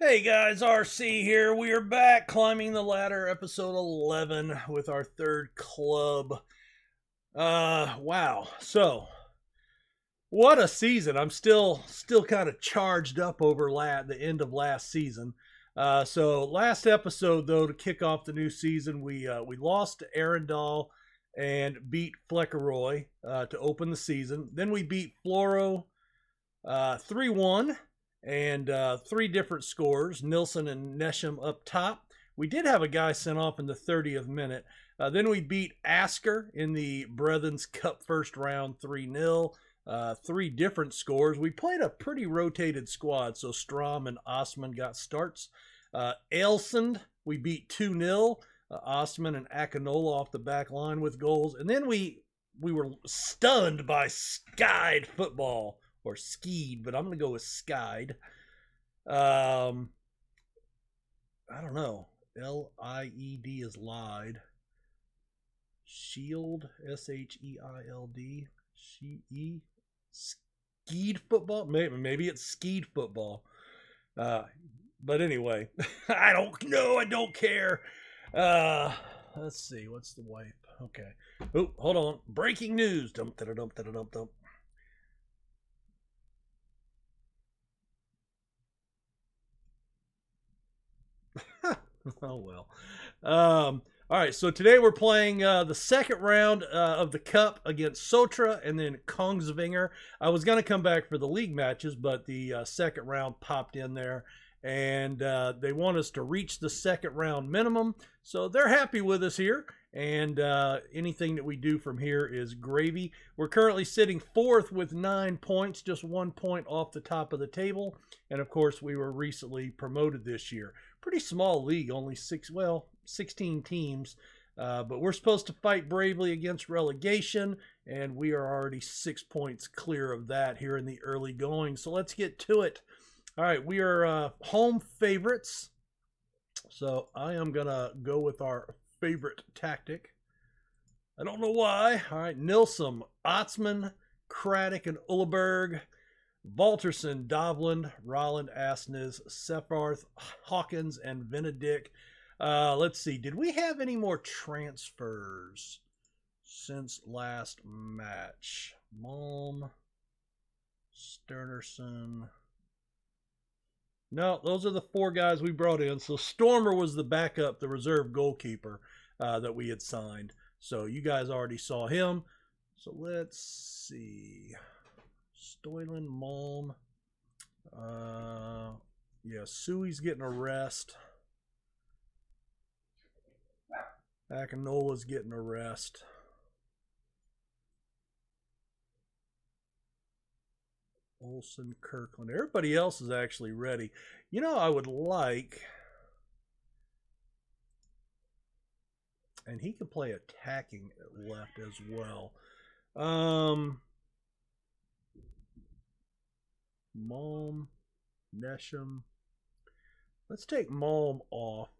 Hey guys, RC here. We are back climbing the ladder, episode 11 with our third club. Uh wow. So, what a season. I'm still still kind of charged up over la- the end of last season. Uh so last episode though to kick off the new season, we uh we lost to Arendal and beat Flekkerøy uh to open the season. Then we beat Floro uh 3-1 and uh, three different scores. Nilsson and Nesham up top. We did have a guy sent off in the 30th minute. Uh, then we beat Asker in the Brethren's Cup first round 3 0. Uh, three different scores. We played a pretty rotated squad, so Strom and Osman got starts. Uh, we beat 2 0. Uh, Osman and Akinola off the back line with goals. And then we we were stunned by skied football or skied, but I'm to go with skied. Um, I don't know. L I E D is lied. Shield, S H E I L D. E. Skied football? Maybe, maybe it's skied football. Uh, but anyway, I don't know. I don't care. Uh, let's see. What's the wipe? Okay. Oh, hold on. Breaking news. oh well. Um, all right, so today we're playing uh, the second round uh, of the Cup against Sotra and then Kongsvinger. I was going to come back for the league matches, but the uh, second round popped in there, and uh, they want us to reach the second round minimum. So they're happy with us here, and uh, anything that we do from here is gravy. We're currently sitting fourth with nine points, just one point off the top of the table, and of course we were recently promoted this year pretty small league, only six, well, 16 teams. Uh, but we're supposed to fight bravely against relegation, and we are already six points clear of that here in the early going. So let's get to it. All right, we are uh, home favorites. So I am going to go with our favorite tactic. I don't know why. All right, Nilsson, Otzman, Craddock, and Uleberg. Balterson, Dovland, Rolland, Asnes, Seyfarth, Hawkins, and Venedict. Uh, let's see. Did we have any more transfers since last match? Malm, Sternerson. No, those are the four guys we brought in. So Stormer was the backup, the reserve goalkeeper uh, that we had signed. So you guys already saw him. So let's see. Stoylan, Malm. Uh, yeah, Sui's getting a rest. Akinola's getting a rest. Olson, Kirkland. Everybody else is actually ready. You know, I would like. And he can play attacking left as well. Um, Malm, Nesham. Let's take Malm off.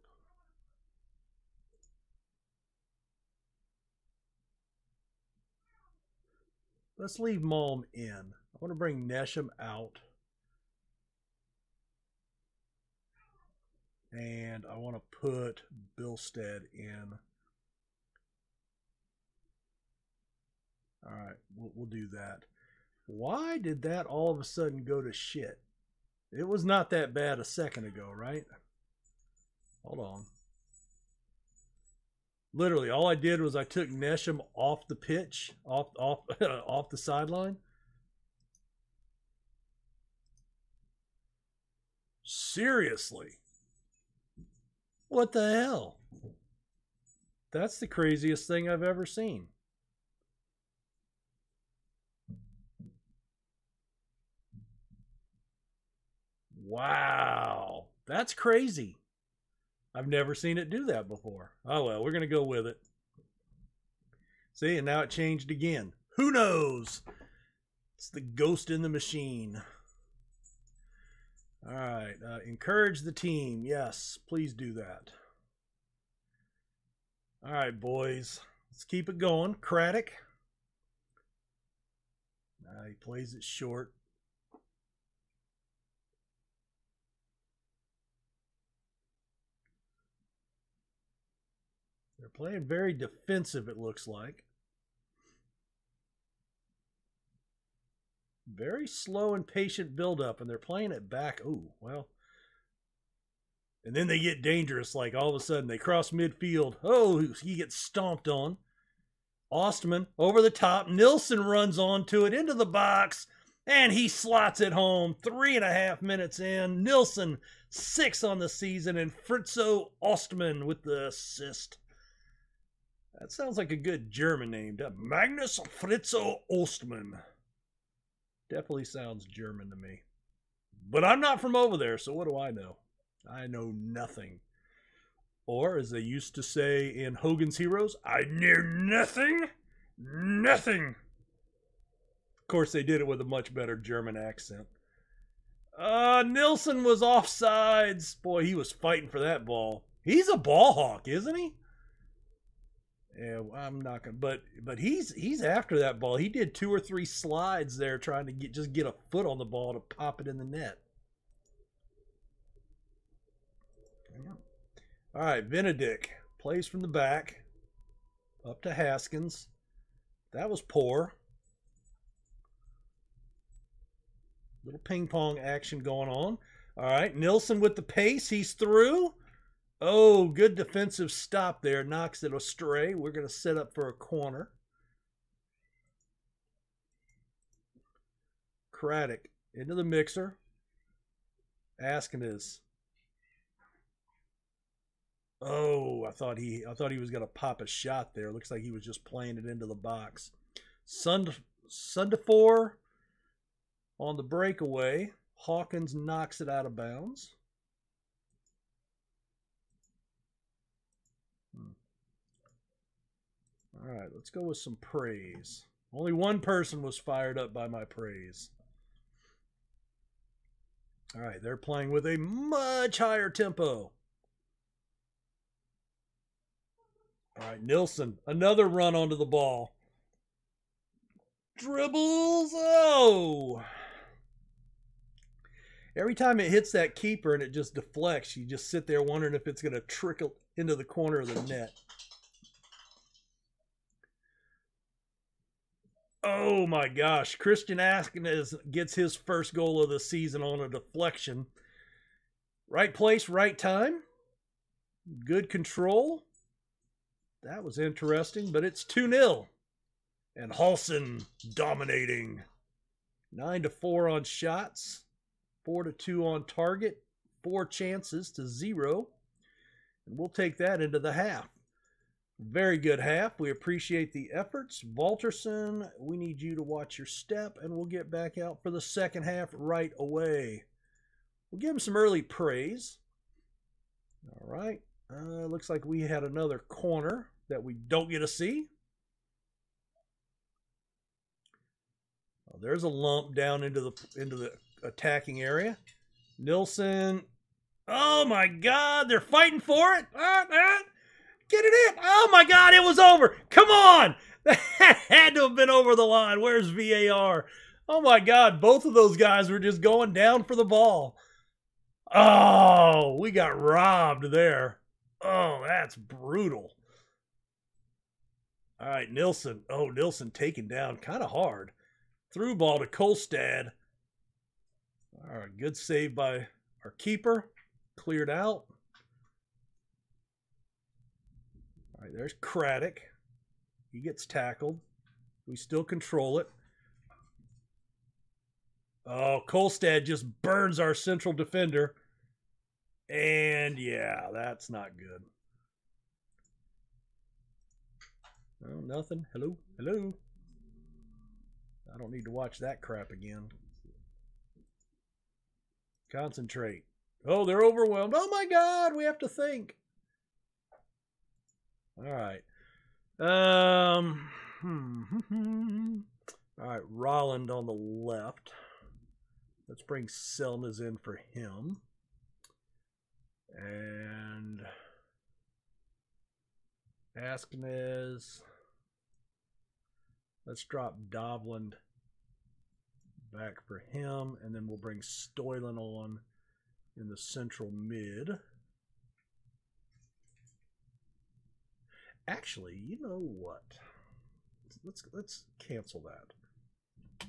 Let's leave Malm in. I want to bring Nesham out. And I want to put Billstead in. All right, we'll, we'll do that. Why did that all of a sudden go to shit? It was not that bad a second ago, right? Hold on. Literally, all I did was I took Nesham off the pitch, off off off the sideline. Seriously. What the hell? That's the craziest thing I've ever seen. Wow. That's crazy. I've never seen it do that before. Oh well, we're going to go with it. See, and now it changed again. Who knows? It's the ghost in the machine. All right. Uh, encourage the team. Yes, please do that. All right, boys. Let's keep it going. Craddock. Uh, he plays it short. Playing very defensive, it looks like. Very slow and patient build-up, and they're playing it back. Oh, well. And then they get dangerous, like all of a sudden they cross midfield. Oh, he gets stomped on. Ostman over the top. Nilsson runs onto it into the box, and he slots it home. Three and a half minutes in. Nilsson, six on the season, and Fritzo Ostman with the assist. That sounds like a good German name. Magnus Fritzo Ostman. Definitely sounds German to me. But I'm not from over there, so what do I know? I know nothing. Or, as they used to say in Hogan's Heroes, I knew nothing, nothing. Of course, they did it with a much better German accent. Uh, Nilsson was offsides. Boy, he was fighting for that ball. He's a ball hawk, isn't he? Yeah, I'm not gonna. But but he's he's after that ball. He did two or three slides there, trying to get just get a foot on the ball to pop it in the net. All right, Venedict plays from the back up to Haskins. That was poor. Little ping pong action going on. All right, Nilsson with the pace. He's through. Oh, good defensive stop there. Knocks it astray. We're going to set up for a corner. Craddock into the mixer. Asking his. Oh, I thought he I thought he was going to pop a shot there. Looks like he was just playing it into the box. Sund Sundafore on the breakaway. Hawkins knocks it out of bounds. All right, let's go with some praise. Only one person was fired up by my praise. All right, they're playing with a much higher tempo. All right, Nilsson, another run onto the ball. Dribbles. Oh. Every time it hits that keeper and it just deflects, you just sit there wondering if it's going to trickle into the corner of the net. Oh my gosh. Christian Askins gets his first goal of the season on a deflection. Right place, right time. Good control. That was interesting, but it's 2 0. And Halsen dominating. 9 to 4 on shots, 4 to 2 on target, 4 chances to 0. And we'll take that into the half. Very good half. We appreciate the efforts. Walterson, we need you to watch your step, and we'll get back out for the second half right away. We'll give him some early praise. All right. Uh, looks like we had another corner that we don't get to see. There's a lump down into the into the attacking area. Nilsson. Oh my God! They're fighting for it. Ah, ah. Get it in. Oh my God, it was over. Come on. That had to have been over the line. Where's VAR? Oh my God, both of those guys were just going down for the ball. Oh, we got robbed there. Oh, that's brutal. All right, Nilsson. Oh, Nilsson taken down kind of hard. Through ball to Kolstad. All right, good save by our keeper. Cleared out. All right, there's Craddock. He gets tackled. We still control it. Oh, Kolstad just burns our central defender. And yeah, that's not good. No, nothing. Hello? Hello? I don't need to watch that crap again. Concentrate. Oh, they're overwhelmed. Oh my god, we have to think. All right. Um. All right, Rolland on the left. Let's bring Selna's in for him. And Asknez. Let's drop Dovland back for him, and then we'll bring Stoylan on in the central mid. Actually, you know what? Let's let's cancel that.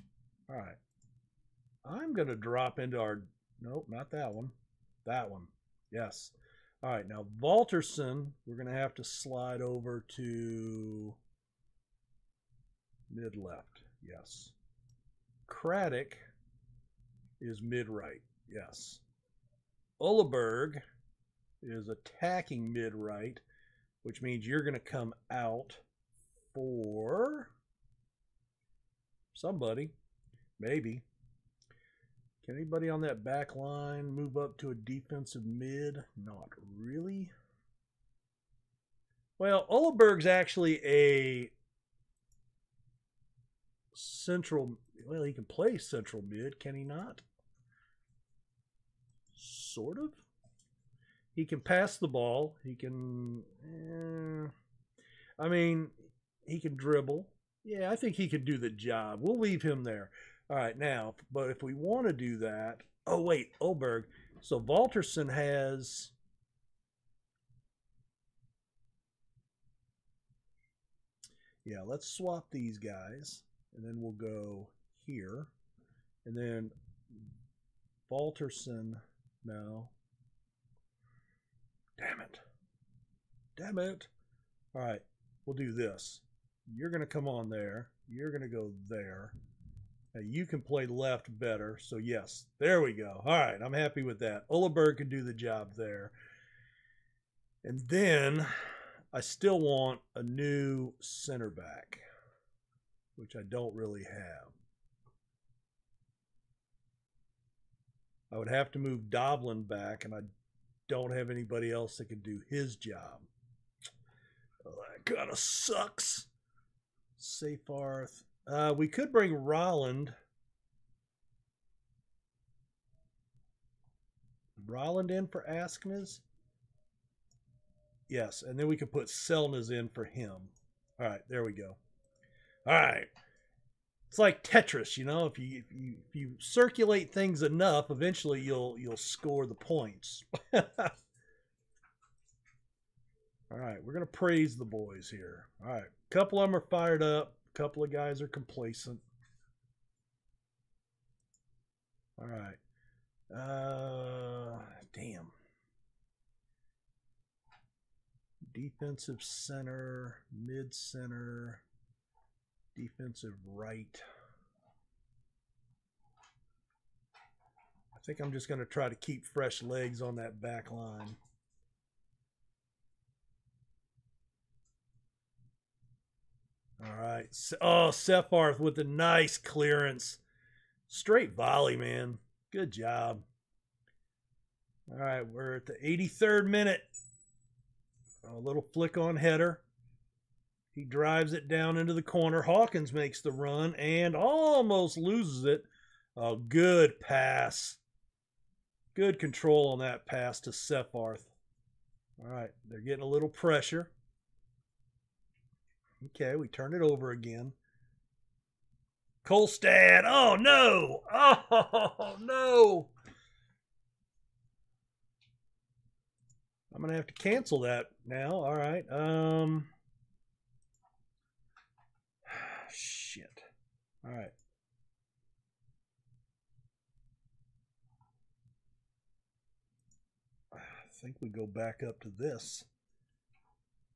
All right. I'm going to drop into our nope, not that one. That one. Yes. All right, now Valterson, we're going to have to slide over to mid left. Yes. Craddock is mid right. Yes. Uleberg is attacking mid right, which means you're going to come out for somebody, maybe. Can anybody on that back line move up to a defensive mid? Not really. Well, Uleberg's actually a central. Well, he can play central mid, can he not? Sort of. He can pass the ball. He can. Eh, I mean, he can dribble. Yeah, I think he can do the job. We'll leave him there. All right, now, but if we want to do that, oh wait, Oberg. So Valterson has Yeah, let's swap these guys and then we'll go here. And then Valterson now. Damn it. Damn it. All right, we'll do this. You're going to come on there. You're going to go there. Now you can play left better. So yes, there we go. All right, I'm happy with that. Uleberg can do the job there. And then I still want a new center back, which I don't really have. I would have to move Dovland back, and I don't have anybody else that can do his job. Oh, that kind of sucks. Seyfarth. Uh, we could bring Rolland. Rolland in for Asknes. Yes, and then we could put Selnas in for him. All right, there we go. All right. It's like Tetris, you know. If you if you if you circulate things enough, eventually you'll you'll score the points. All right, we're gonna praise the boys here. All right, a couple of them are fired up. A couple of guys are complacent. All right. Uh, damn. defensive center, mid center, defensive right. I think I'm just going to try to keep fresh legs on that back line. All right. Oh, Seyfarth with a nice clearance. Straight volley, man. Good job. All right, we're at the 83rd minute. A little flick on header. He drives it down into the corner. Hawkins makes the run and almost loses it. A good pass. Good control on that pass to Seyfarth. All right, they're getting a little pressure. Okay, we turn it over again. Kolstad. Oh, no. Oh, no. I'm going to have to cancel that now. All right. Um shit. All right. I think we go back up to this.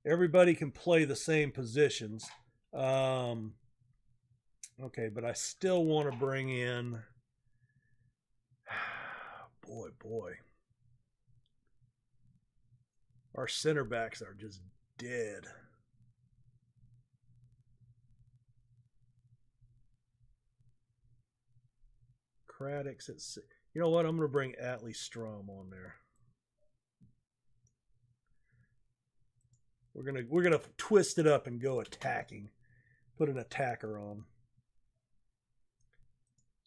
Everybody can play the same positions. Um okay, but I still want to bring in boy, boy. Our center backs are just dead. Six. You know what? I'm going to bring Atlee Strom on there. We're gonna we're gonna twist it up and go attacking. Put an attacker on.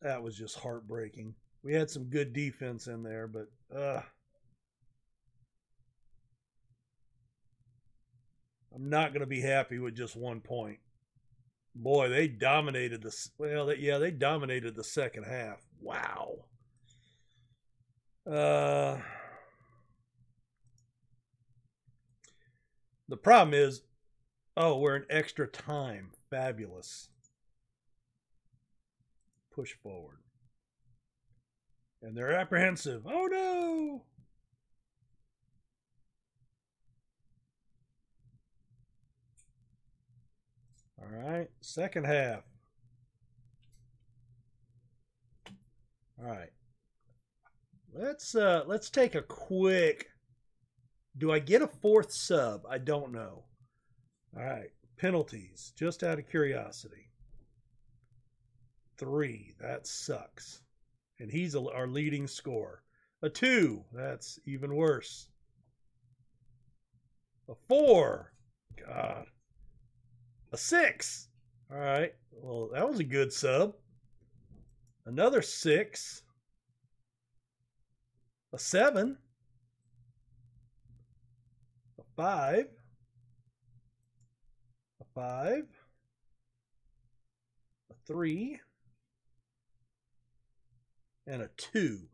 That was just heartbreaking. We had some good defense in there, but uh I'm not going to be happy with just one point. Boy, they dominated the well. They, yeah, they dominated the second half. Wow. Uh, the problem is Oh, we're in extra time. Fabulous. Push forward. And they're apprehensive. Oh no! All right, second half. All right. Let's uh let's take a quick Do I get a fourth sub? I don't know. All right. Penalties, just out of curiosity. 3. That sucks. And he's a, our leading scorer. A 2. That's even worse. A 4. God. A 6. All right. Well, that was a good sub. Another 6. A 7. A 5. A 5. A 3 and a two.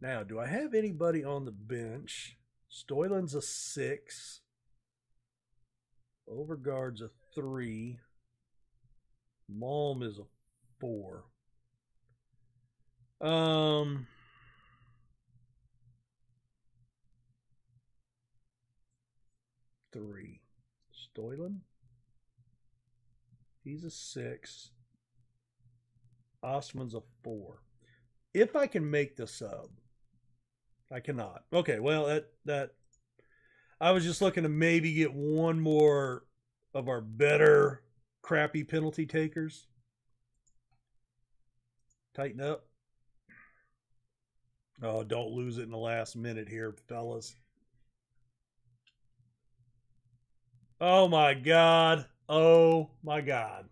Now, do I have anybody on the bench? Stoyland's a six. Overgaard's a three. Malm is a four. Um. Three. Stoyland. He's a six. Osman's a four if I can make the sub, I cannot. Okay, well that that I was just looking to maybe get one more of our better crappy penalty takers. Tighten up. Oh, don't lose it in the last minute here, fellas. Oh my god. Oh my god.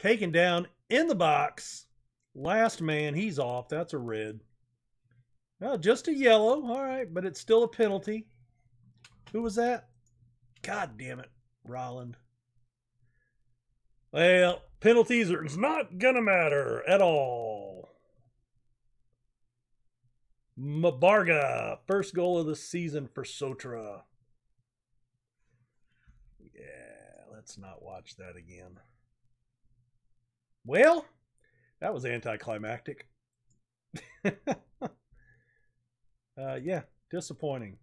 Taken down in the box. Last man, he's off. That's a red. Well, just a yellow. All right, but it's still a penalty. Who was that? God damn it, Rolland. Well, penalties are not gonna matter at all. Mabarga, first goal of the season for Sotra. Yeah, let's not watch that again. Well, that was anticlimactic. uh, yeah, disappointing.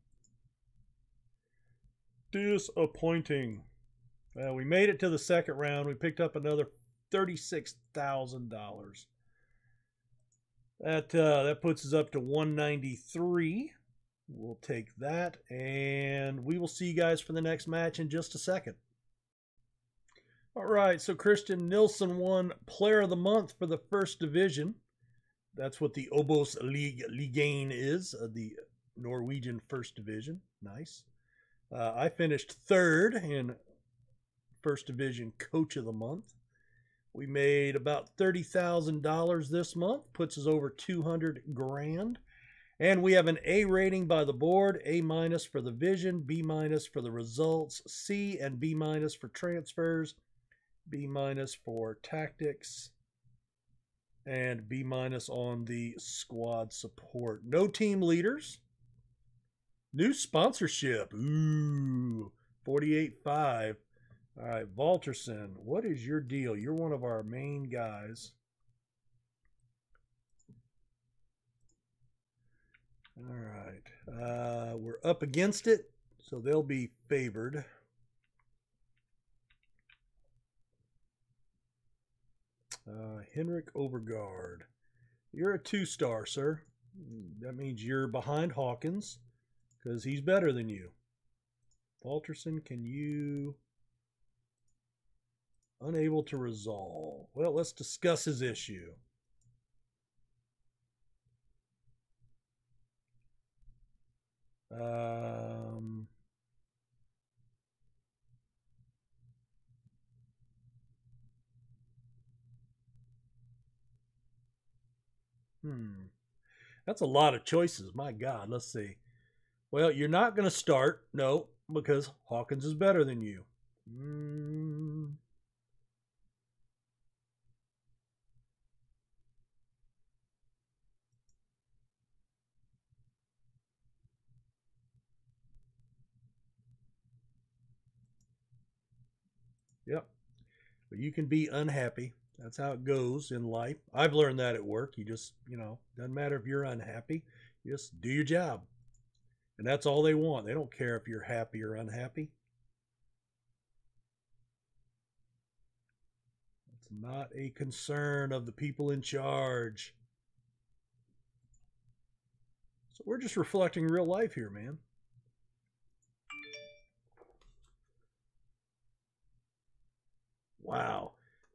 Disappointing. Well, we made it to the second round. We picked up another thirty-six thousand dollars. That uh, that puts us up to one ninety-three. We'll take that, and we will see you guys for the next match in just a second. All right, so Christian Nilsson won Player of the Month for the First Division. That's what the Obos League is, uh, the Norwegian First Division. Nice. Uh, I finished third in First Division Coach of the Month. We made about $30,000 this month, puts us over 200 grand. And we have an A rating by the board, A minus for the vision, B minus for the results, C and B minus for transfers, B minus for tactics, and B minus on the squad support. No team leaders. New sponsorship. Ooh, 48.5. All right, Valterson, what is your deal? You're one of our main guys. All right. Uh, we're up against it, so they'll be favored. Uh, Henrik Overgaard. You're a two star, sir. That means you're behind Hawkins because he's better than you. Walterson, can you. Unable to resolve. Well, let's discuss his issue. Um, Hmm. That's a lot of choices. My God. Let's see. Well, you're not going to start. No, because Hawkins is better than you. Hmm. Yep. But you can be unhappy. That's how it goes in life. I've learned that at work. You just, you know, doesn't matter if you're unhappy, you just do your job. And that's all they want. They don't care if you're happy or unhappy. It's not a concern of the people in charge. So we're just reflecting real life here, man. Wow.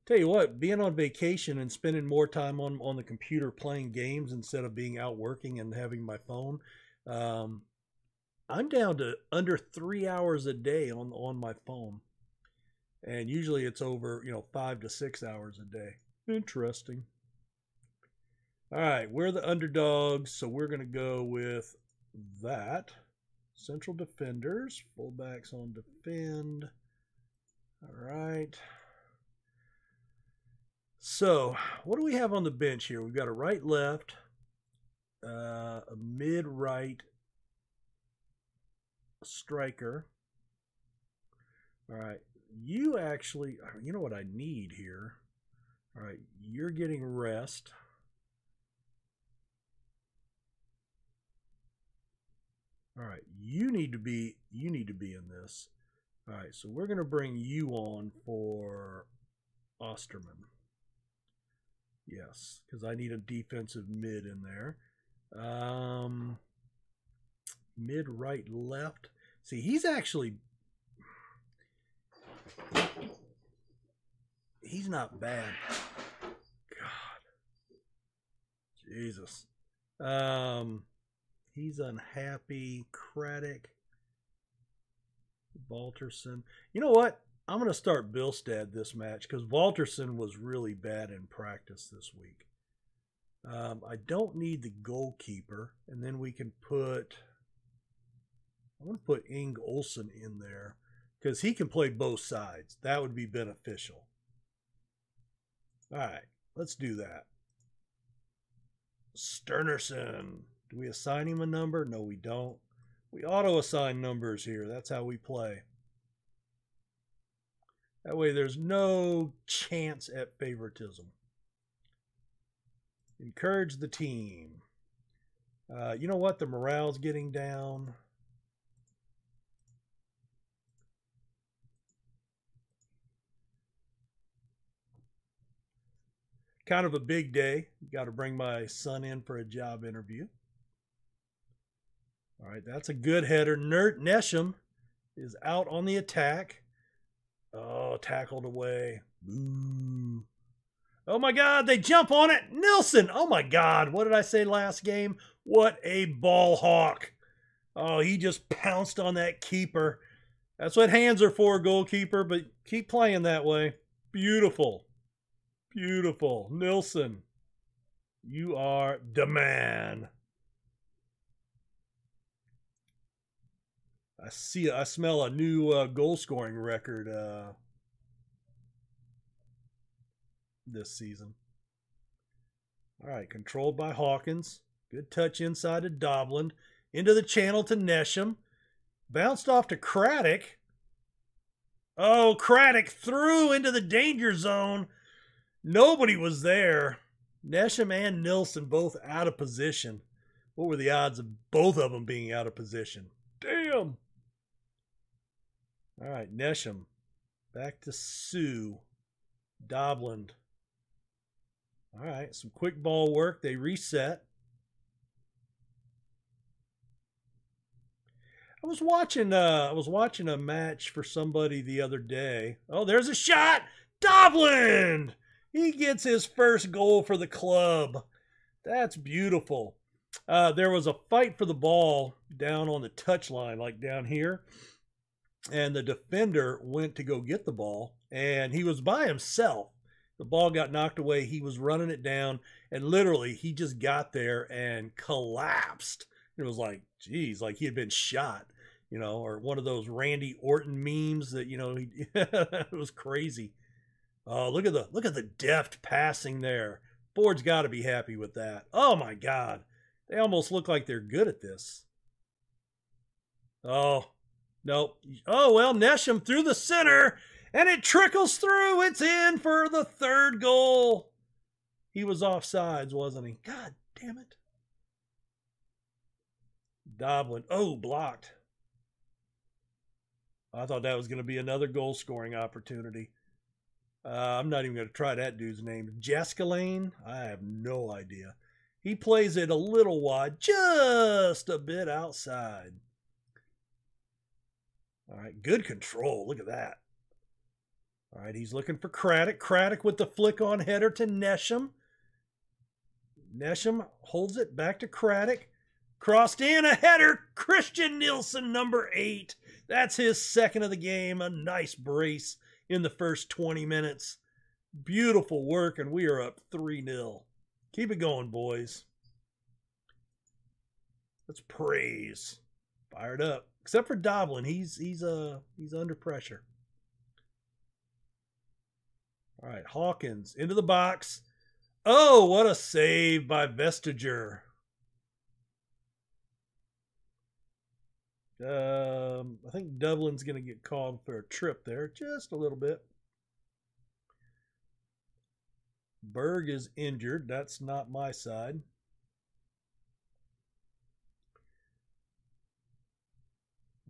Tell you what, being on vacation and spending more time on, on the computer playing games instead of being out working and having my phone, um, I'm down to under three hours a day on on my phone, and usually it's over you know five to six hours a day. Interesting. All right, we're the underdogs, so we're going to go with that. Central defenders, fullbacks on defend. All right. So, what do we have on the bench here? We've got a right left, uh, a mid right striker. All right, you actually, you know what I need here? All right, you're getting rest. All right, you need to be you need to be in this. All right, so we're going to bring you on for Osterman. Yes, because I need a defensive mid in there. Um, mid, right, left. See, he's actually he's not bad. God, Jesus. Um, he's unhappy. Craddock, Balterson. You know what? I'm going to start Billstead this match because Walterson was really bad in practice this week. Um, I don't need the goalkeeper, and then we can put. I'm going to put Ing Olsen in there because he can play both sides. That would be beneficial. All right, let's do that. Sternerson. Do we assign him a number? No, we don't. We auto assign numbers here. That's how we play. That way there's no chance at favoritism. Encourage the team. Uh, you know what? The morale's getting down. Kind of a big day. Got to bring my son in for a job interview. All right, that's a good header. Nert Nesham is out on the attack. Oh, tackled away. Boo. Oh my God, they jump on it. Nilsson. Oh my God. What did I say last game? What a ball hawk. Oh, he just pounced on that keeper. That's what hands are for, goalkeeper, but keep playing that way. Beautiful. Beautiful. Nilsson, you are the man. I see. I smell a new uh, goal scoring record uh, this season. All right, controlled by Hawkins. Good touch inside to Dovland. Into the channel to Nesham. Bounced off to Craddock. Oh, Craddock threw into the danger zone. Nobody was there. Nesham and Nilsson both out of position. What were the odds of both of them being out of position? Damn. All right, Nesham. Back to Sue. Dovland. All right, some quick ball work. They reset. I was watching uh I was watching a match for somebody the other day. Oh, there's a shot. Dovland. He gets his first goal for the club. That's beautiful. Uh, there was a fight for the ball down on the touchline, like down here and the defender went to go get the ball and he was by himself the ball got knocked away he was running it down and literally he just got there and collapsed it was like geez like he had been shot you know or one of those randy orton memes that you know he, it was crazy oh look at the look at the deft passing there ford's got to be happy with that oh my god they almost look like they're good at this oh Nope. Oh, well, Nesham through the center, And it trickles through. It's in for the third goal. He was offsides, wasn't he? God damn it. Dovland. Oh, blocked. I thought that was going to be another goal scoring opportunity. Uh, I'm not even going to try that dude's name. Jaskalane? I have no idea. He plays it a little wide, just a bit outside. All right, good control. Look at that. All right, he's looking for Craddock. Craddock with the flick on header to Nesham. Nesham holds it back to Craddock. Crossed in a header. Christian Nilsson, number eight. That's his second of the game. A nice brace in the first 20 minutes. Beautiful work, and we are up 3 0. Keep it going, boys. Let's praise. Fired up. Except for Dovland. He's he's uh he's under pressure. All right, Hawkins into the box. Oh, what a save by Vestager. Um, I think Dublin's going to get called for a trip there, just a little bit. Berg is injured. That's not my side.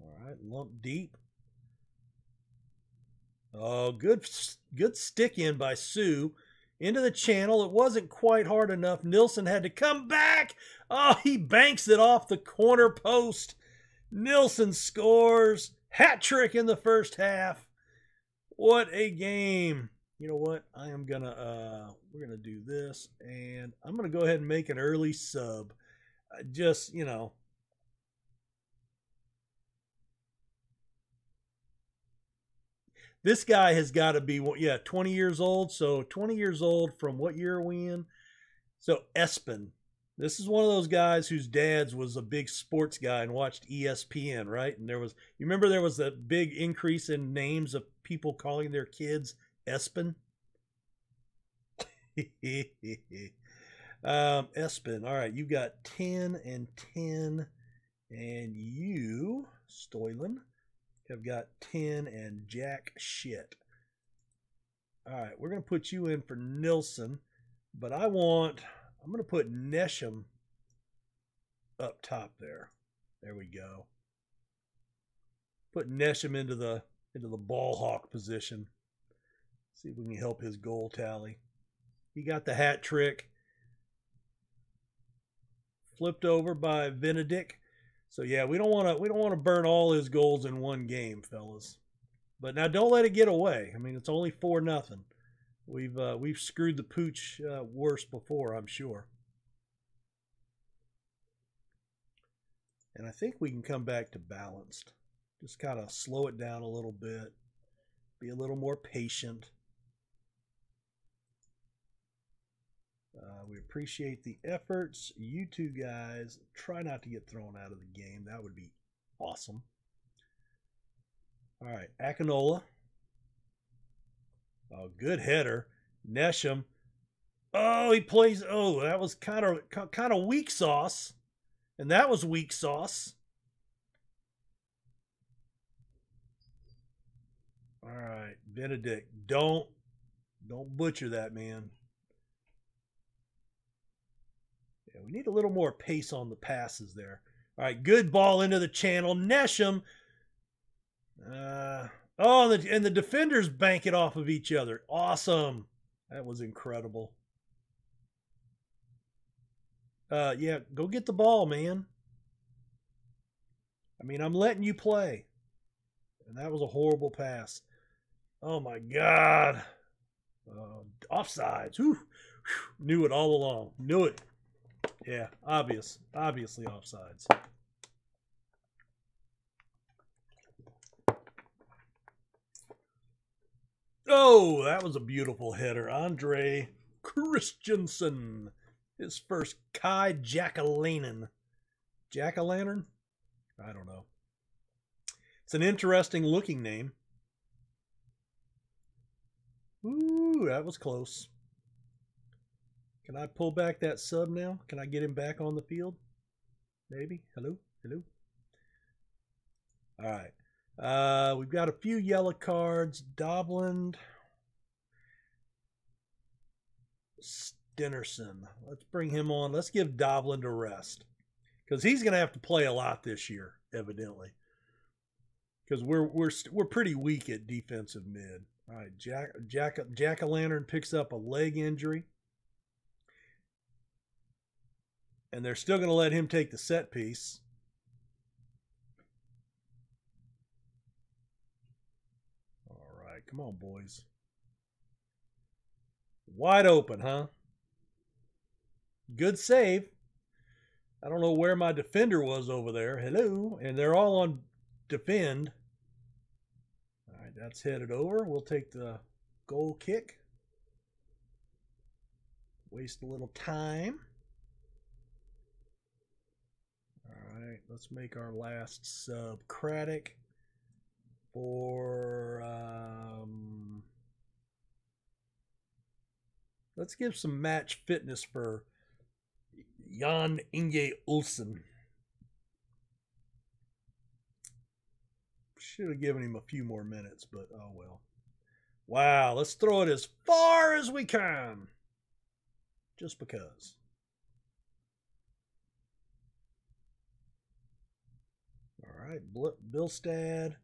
All right, lump deep. Oh, good, good stick in by Sue into the channel. It wasn't quite hard enough. Nilsson had to come back. Oh, he banks it off the corner post. Nilsson scores. Hat trick in the first half. What a game. You know what? I am going to, uh, we're going to do this and I'm going to go ahead and make an early sub. Just, you know, This guy has got to be, yeah, 20 years old. So 20 years old from what year are we in? So Espen. This is one of those guys whose dad's was a big sports guy and watched ESPN, right? And there was, you remember there was a big increase in names of people calling their kids Espen? um, Espen. All right, you got 10 and 10. And you, Stoylan, have got 10 and jack shit. All right, we're going to put you in for Nilsson, but I want, I'm going to put Nesham up top there. There we go. Put Nesham into the into the ball hawk position. See if we can help his goal tally. He got the hat trick. Flipped over by Benedict. So yeah, we don't want to we don't want to burn all his goals in one game, fellas. But now don't let it get away. I mean, it's only four nothing. We've uh, we've screwed the pooch uh, worse before, I'm sure. And I think we can come back to balanced. Just kind of slow it down a little bit. Be a little more patient. Uh, we appreciate the efforts. You two guys try not to get thrown out of the game. That would be awesome. All right, Akinola. Oh, good header. Nesham. Oh, he plays. Oh, that was kind of kind of weak sauce, and that was weak sauce. All right, Benedict. Don't don't butcher that man. Yeah, we need a little more pace on the passes there. All right, good ball into the channel. Nesham. Oh, and the, and the defenders bank it off of each other. Awesome. That was incredible. Uh, yeah, go get the ball, man. I mean, I'm letting you play. And that was a horrible pass. Oh, my God. Uh, offsides. Whew. Whew. Knew it all along. Knew it. Yeah, obvious. Obviously offsides. Oh, that was a beautiful header. Andre Christensen. His first Kai Jack-a-lantern. Jack-a-lantern? I don't know. It's an interesting looking name. Ooh, that was close. Can I pull back that sub now? Can I get him back on the field? Maybe. Hello? Hello? All right. Uh, we've got a few yellow cards. Dovland. Stinnerson. Let's bring him on. Let's give Dovland a rest. Because he's going to have to play a lot this year, evidently. Because we're we're we're pretty weak at defensive mid. All right, Jack Jack Jack o' Lantern picks up a leg injury. And they're still going to let him take the set piece. All right, come on, boys. Wide open, huh? Good save. I don't know where my defender was over there. Hello. And they're all on defend. All right, that's headed over. We'll take the goal kick. Waste a little time. All right, let's make our last sub Craddock for um, let's give some match fitness for Jan Inge Olsen. Should have given him a few more minutes, but oh well. Wow, let's throw it as far as we can. Just because. All right, Billstad.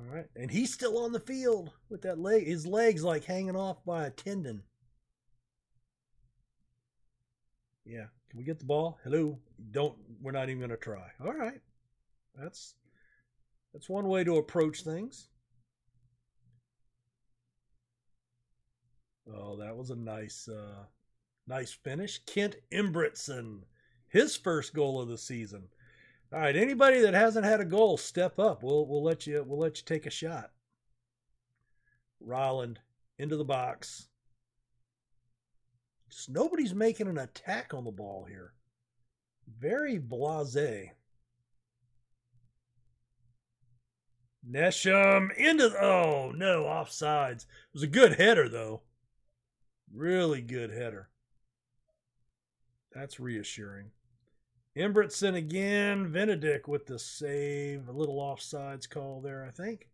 All right, and he's still on the field with that leg. His legs like hanging off by a tendon. Yeah, can we get the ball? Hello. Don't. We're not even going to try. All right, that's that's one way to approach things. Oh, that was a nice, uh, nice finish. Kent Embretson, his first goal of the season. All right, anybody that hasn't had a goal, step up. We'll we'll let you we'll let you take a shot. Rolland into the box. Just nobody's making an attack on the ball here. Very blasé. Nesham into the, oh no offsides. It was a good header though. Really good header. That's reassuring. Embretson again. Venedict with the save. A little offsides call there, I think.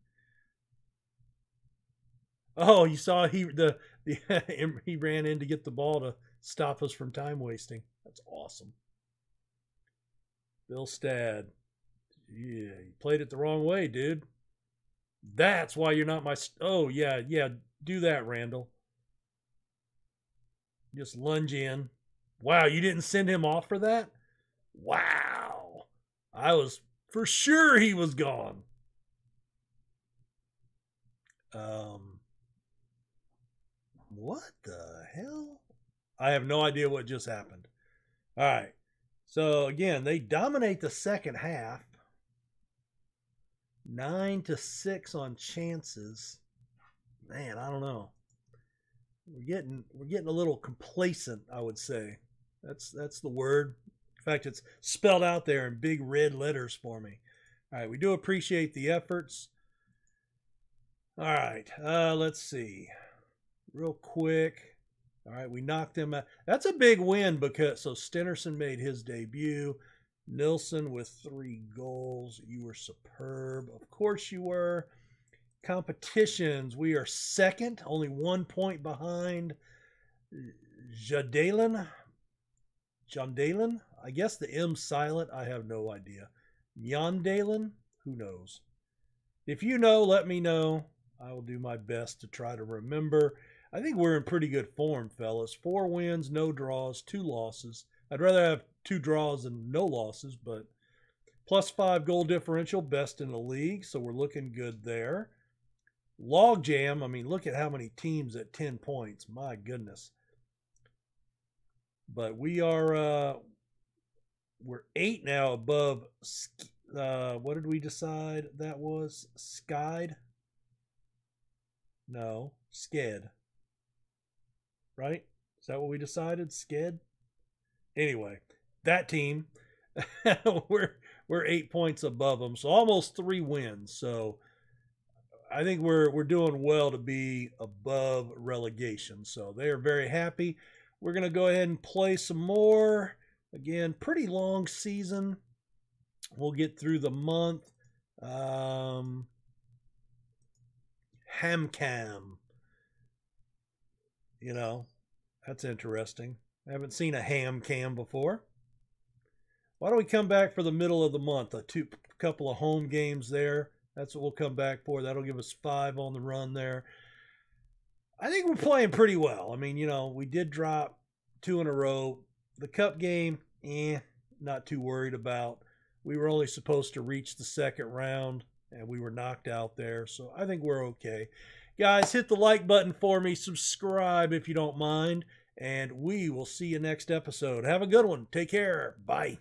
Oh, you saw he the, the he ran in to get the ball to stop us from time wasting. That's awesome. Billstad. Yeah, you played it the wrong way, dude. That's why you're not my. Oh yeah, yeah. Do that, Randall. Just lunge in. Wow, you didn't send him off for that? Wow. I was for sure he was gone. Um, what the hell? I have no idea what just happened. All right. So again, they dominate the second half. Nine to six on chances. Man, I don't know. We're getting we're getting a little complacent, I would say. That's that's the word fact, it's spelled out there in big red letters for me. All right, we do appreciate the efforts. All right, uh, let's see. Real quick. All right, we knocked them out. That's a big win because so Stennerson made his debut. Nilsson with three goals. You were superb. Of course you were. Competitions, we are second, only one point behind Jadalen. John Dalen, I guess the M silent. I have no idea. Jan Dalen, who knows? If you know, let me know. I will do my best to try to remember. I think we're in pretty good form, fellas. Four wins, no draws, two losses. I'd rather have two draws than no losses, but plus five goal differential, best in the league. So we're looking good there. Logjam, I mean, look at how many teams at 10 points. My goodness. But we are uh, we're eight now above. Uh, what did we decide that was? Skied? No, Sked. Right? Is that what we decided? Sked? Anyway, that team, we're we're eight points above them, so almost three wins. So I think we're we're doing well to be above relegation. So they are very happy. We're going to go ahead and play some more. Again, pretty long season. We'll get through the month. Um, Hamcam. You know, that's interesting. I haven't seen a ham cam before. Why don't we come back for the middle of the month? A two couple of home games there. That's what we'll come back for. That'll give us five on the run there. I think we're playing pretty well. I mean, you know, we did drop two in a row. The cup game, eh, not too worried about. We were only supposed to reach the second round and we were knocked out there. So I think we're okay. Guys, hit the like button for me. Subscribe if you don't mind. And we will see you next episode. Have a good one. Take care. Bye.